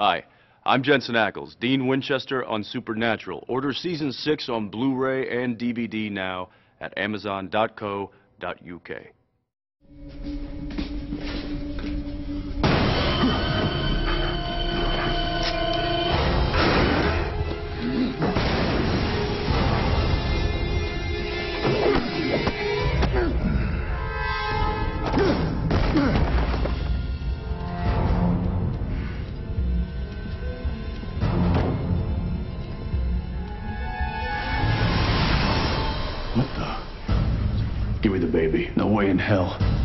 Hi, I'm Jensen Ackles, Dean Winchester on Supernatural. Order season 6 on Blu-ray and DVD now at amazon.co.uk. Give me the baby. No way in hell.